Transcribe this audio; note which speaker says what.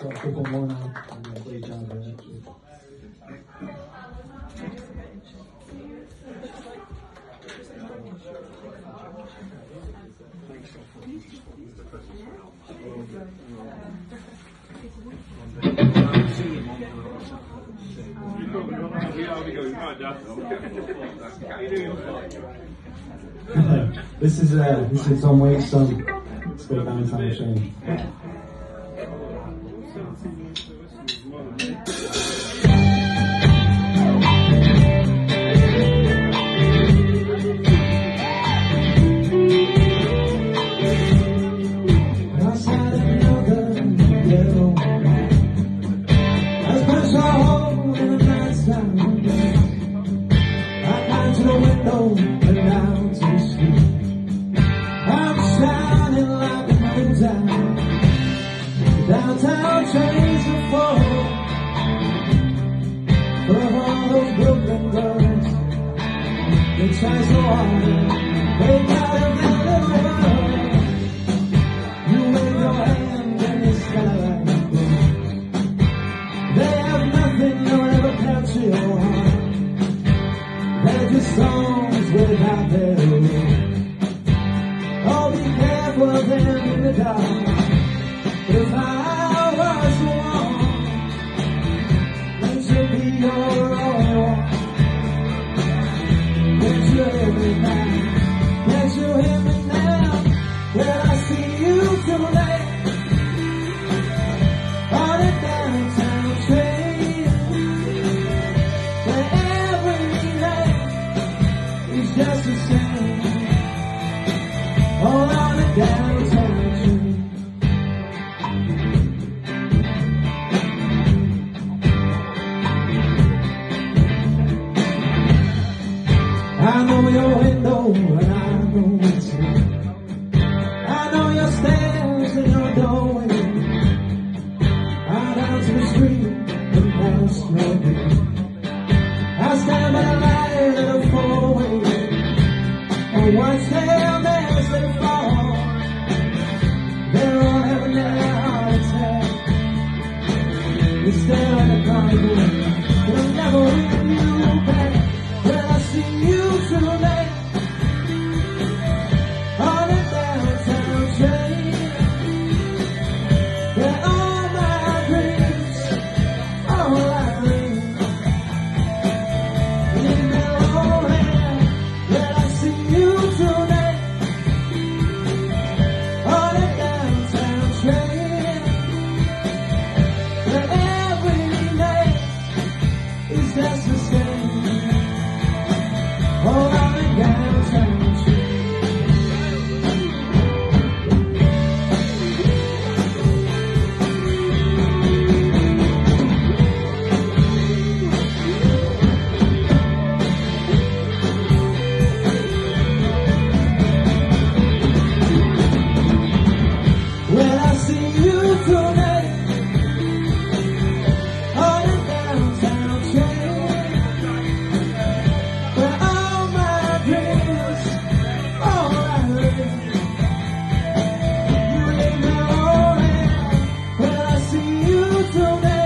Speaker 1: Got a couple more now. I'm play there this is uh, this is Tom Waits song. Called Downtown yellow I push a hole in the nightstand I climb to the window and down Brooklyn girls They try so hard They got a little world you wave your hand in the sky They have nothing will ever capture your heart They're just songs without their words Oh, be careful of them in the dark If I just the same. All on a downtown train. I know your window and I know it's you. I know your stairs and your doorway. Out out to the street and past your gate. see you tonight.